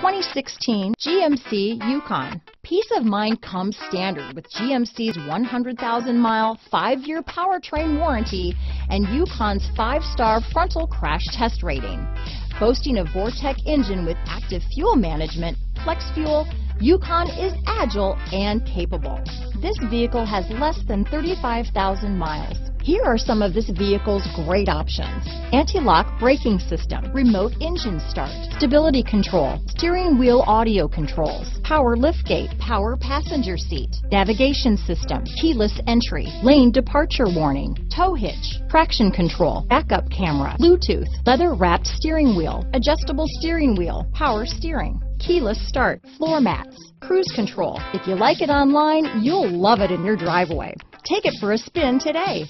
2016 GMC Yukon. Peace of mind comes standard with GMC's 100,000-mile, five-year powertrain warranty and Yukon's five-star frontal crash test rating. Boasting a Vortec engine with active fuel management, flex fuel, Yukon is agile and capable. This vehicle has less than 35,000 miles. Here are some of this vehicle's great options. Anti-lock braking system, remote engine start, stability control, steering wheel audio controls, power liftgate, power passenger seat, navigation system, keyless entry, lane departure warning, tow hitch, traction control, backup camera, Bluetooth, leather wrapped steering wheel, adjustable steering wheel, power steering, keyless start, floor mats, cruise control. If you like it online, you'll love it in your driveway. Take it for a spin today.